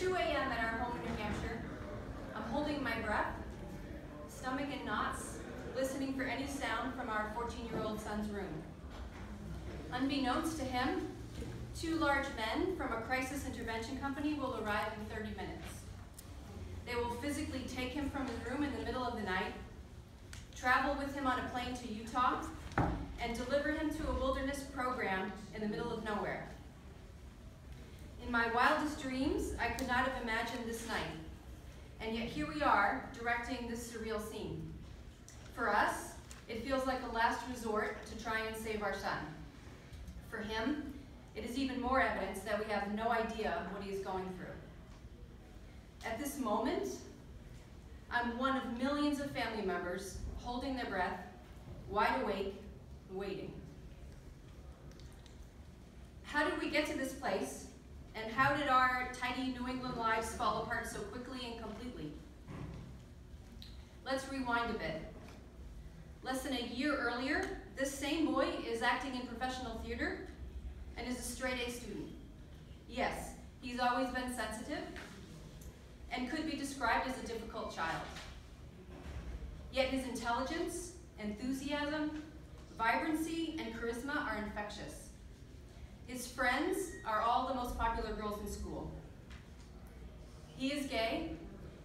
2 a.m. at our home in New Hampshire. I'm holding my breath, stomach in knots, listening for any sound from our 14-year-old son's room. Unbeknownst to him, two large men from a crisis intervention company will arrive in 30 minutes. They will physically take him from his room in the middle of the night, travel with him on a plane to Utah, and deliver him to a wilderness program in the middle of nowhere. In my wildest dreams, I could not have imagined this night. And yet here we are, directing this surreal scene. For us, it feels like a last resort to try and save our son. For him, it is even more evidence that we have no idea what he is going through. At this moment, I'm one of millions of family members holding their breath, wide awake, waiting. How did we get to this place, and how did our tidy New England lives fall apart so quickly and completely? Let's rewind a bit. Less than a year earlier, this same boy is acting in professional theater and is a straight A student. Yes, he's always been sensitive and could be described as a difficult child. Yet his intelligence, enthusiasm, vibrancy, and charisma are infectious. His friends are all the most popular girls in school. He is gay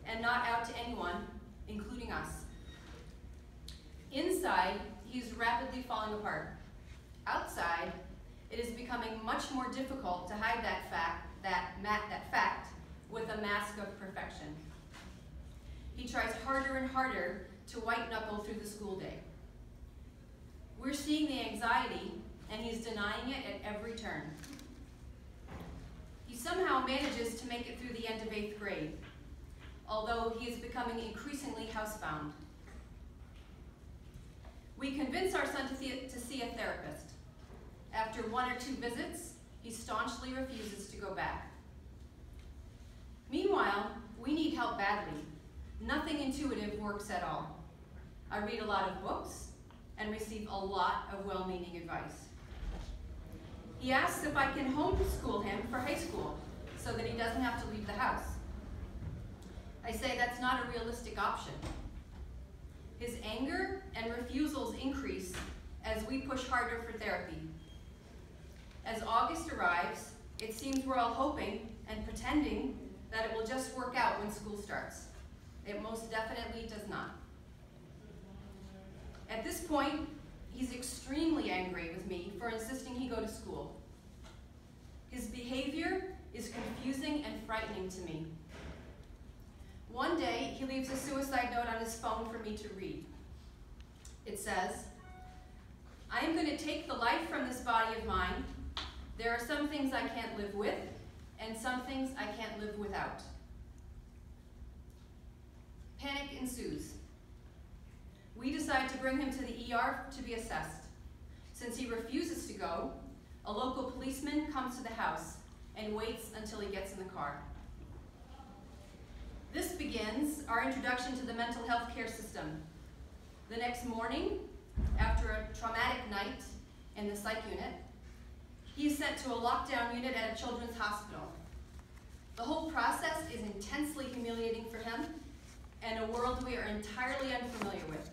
and not out to anyone, including us. Inside, he's rapidly falling apart. Outside, it is becoming much more difficult to hide that fact, that, that fact with a mask of perfection. He tries harder and harder to white knuckle through the school day. We're seeing the anxiety, and he's denying it at every turn. He somehow manages to make it through the end of eighth grade, although he is becoming increasingly housebound. We convince our son to see, to see a therapist. After one or two visits, he staunchly refuses to go back. Meanwhile, we need help badly. Nothing intuitive works at all. I read a lot of books and receive a lot of well-meaning advice. He asks if I can homeschool him for high school so that he doesn't have to leave the house. I say that's not a realistic option. His anger and refusals increase as we push harder for therapy. As August arrives, it seems we're all hoping and pretending that it will just work out when school starts. It most definitely does not. At this point, he's extremely angry with me for insisting he go to school. His behavior is confusing and frightening to me. One day, he leaves a suicide note on his phone for me to read. It says, I am going to take the life from this body of mine. There are some things I can't live with, and some things I can't live without. Panic ensues. We decide to bring him to the ER to be assessed. Since he refuses to go, a local policeman comes to the house and waits until he gets in the car. This begins our introduction to the mental health care system. The next morning, after a traumatic night in the psych unit, he is sent to a lockdown unit at a children's hospital. The whole process is intensely humiliating for him and a world we are entirely unfamiliar with.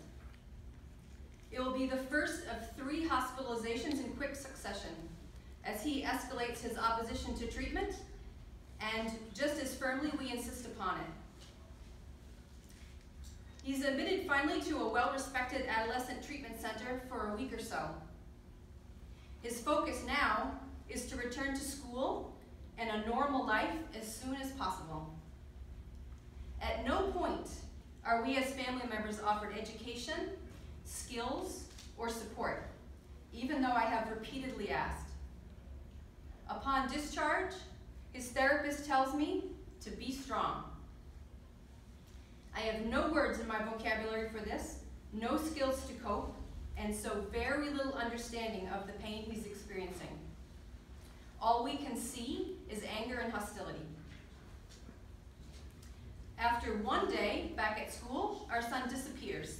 It will be the first of three hospitalizations in quick succession as he escalates his opposition to treatment and just as firmly we insist upon it. He's admitted finally to a well-respected adolescent treatment center for a week or so. His focus now is to return to school and a normal life as soon as possible. At no point are we as family members offered education, skills, or support, even though I have repeatedly asked. Upon discharge, his therapist tells me to be strong. I have no words in my vocabulary for this, no skills to cope, and so very little understanding of the pain he's experiencing. All we can see is anger and hostility. After one day back at school, our son disappears,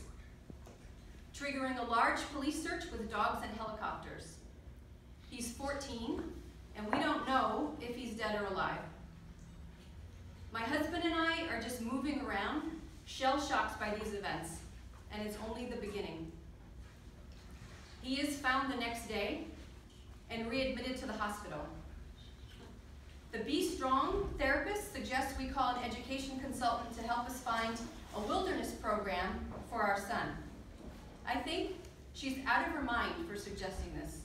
triggering a large police search with dogs and helicopters. He's 14, and we don't know if he's dead or alive. My husband and I are just moving around, shell shocked by these events, and it's only the beginning. He is found the next day and readmitted to the hospital. The Be Strong therapist suggests we call an education consultant to help us find a wilderness program for our son. I think she's out of her mind for suggesting this.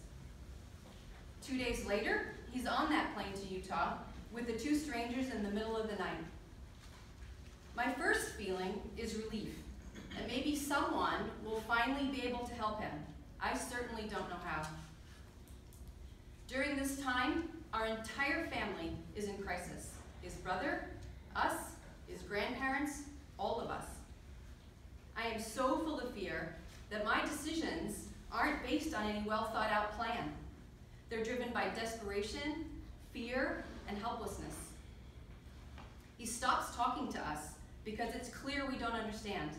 Two days later, he's on that plane to Utah with the two strangers in the middle of the night. My first feeling is relief, that maybe someone will finally be able to help him. I certainly don't know how. During this time, our entire family is in crisis. His brother, us, his grandparents, all of us. I am so that my decisions aren't based on any well thought out plan. They're driven by desperation, fear, and helplessness. He stops talking to us because it's clear we don't understand.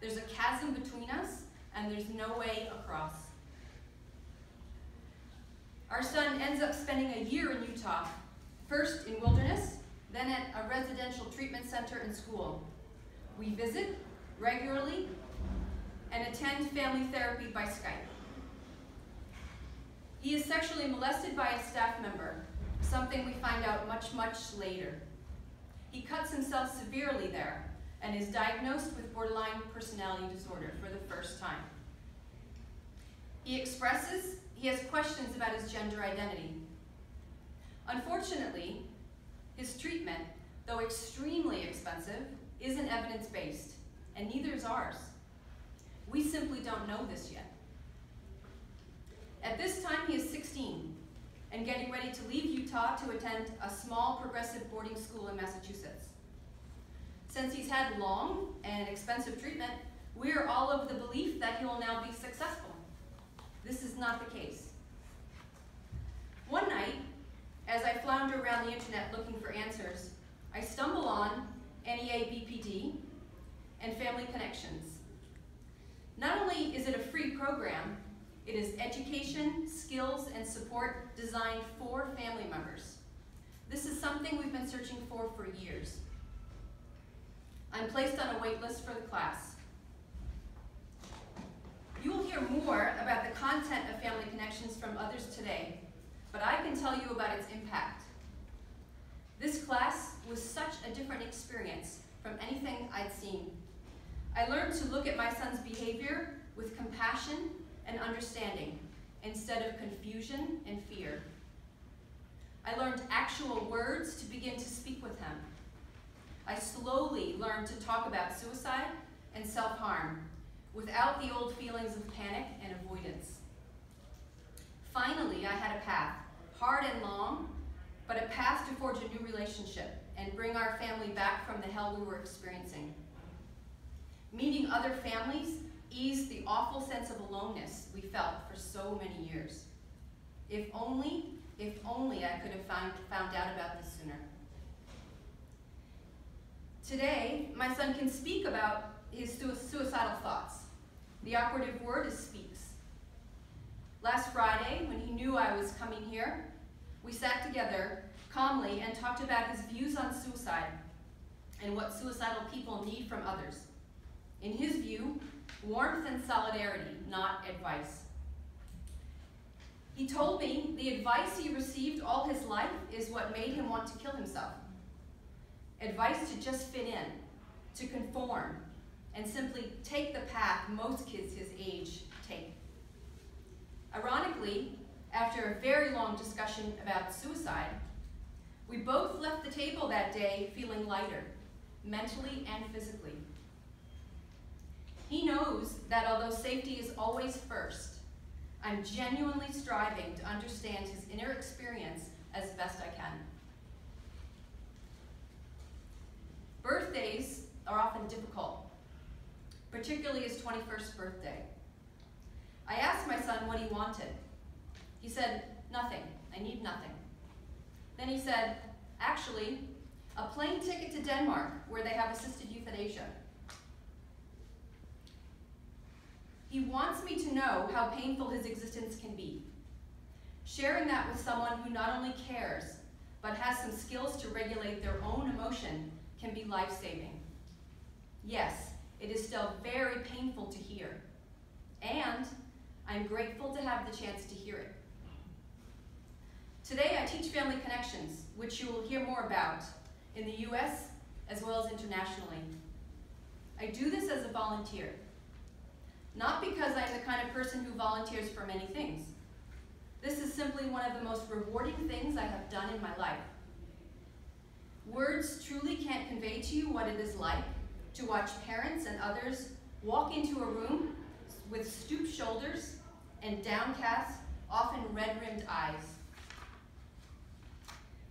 There's a chasm between us, and there's no way across. Our son ends up spending a year in Utah, first in wilderness, then at a residential treatment center and school. We visit regularly and attend family therapy by Skype. He is sexually molested by a staff member, something we find out much, much later. He cuts himself severely there and is diagnosed with borderline personality disorder for the first time. He expresses he has questions about his gender identity. Unfortunately, his treatment, though extremely expensive, isn't evidence-based, and neither is ours. We simply don't know this yet. At this time, he is 16 and getting ready to leave Utah to attend a small progressive boarding school in Massachusetts. Since he's had long and expensive treatment, we are all of the belief that he will now be successful. This is not the case. One night, as I flounder around the internet looking for answers, I stumble on NEA BPD and Family Connections. Not only is it a free program, it is education, skills, and support designed for family members. This is something we've been searching for for years. I'm placed on a wait list for the class. You will hear more about the content of Family Connections from others today, but I can tell you about its impact. This class was such a different experience from anything I'd seen. I learned to look at my son's behavior with compassion and understanding instead of confusion and fear. I learned actual words to begin to speak with him. I slowly learned to talk about suicide and self-harm without the old feelings of panic and avoidance. Finally, I had a path, hard and long, but a path to forge a new relationship and bring our family back from the hell we were experiencing. Meeting other families eased the awful sense of aloneness we felt for so many years. If only, if only I could have found, found out about this sooner. Today, my son can speak about his suicidal thoughts. The operative word is speaks. Last Friday, when he knew I was coming here, we sat together calmly and talked about his views on suicide and what suicidal people need from others. In his view, warmth and solidarity, not advice. He told me the advice he received all his life is what made him want to kill himself. Advice to just fit in, to conform, and simply take the path most kids his age take. Ironically, after a very long discussion about suicide, we both left the table that day feeling lighter, mentally and physically. He knows that although safety is always first, I'm genuinely striving to understand his inner experience as best I can. Birthdays are often difficult particularly his 21st birthday. I asked my son what he wanted. He said, nothing, I need nothing. Then he said, actually, a plane ticket to Denmark where they have assisted euthanasia. He wants me to know how painful his existence can be. Sharing that with someone who not only cares, but has some skills to regulate their own emotion can be life-saving. Yes, it is still very painful to hear, and I'm grateful to have the chance to hear it. Today I teach Family Connections, which you will hear more about in the US as well as internationally. I do this as a volunteer, not because I'm the kind of person who volunteers for many things. This is simply one of the most rewarding things I have done in my life. Words truly can't convey to you what it is like to watch parents and others walk into a room with stooped shoulders and downcast, often red-rimmed eyes.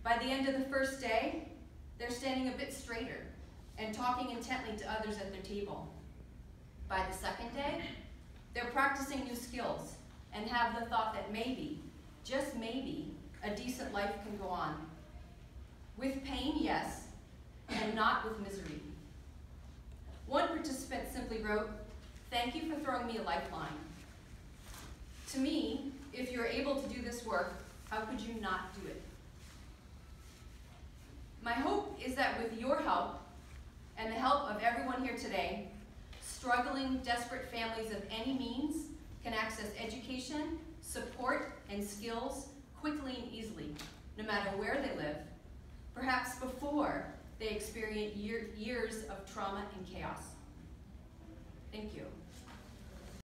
By the end of the first day, they're standing a bit straighter and talking intently to others at their table. By the second day, they're practicing new skills and have the thought that maybe, just maybe, a decent life can go on. With pain, yes, and not with misery. One participant simply wrote, thank you for throwing me a lifeline. To me, if you're able to do this work, how could you not do it? My hope is that with your help and the help of everyone here today, struggling, desperate families of any means can access education, support, and skills quickly and easily, no matter where they live, perhaps before they experience year, years of trauma and chaos. Thank you.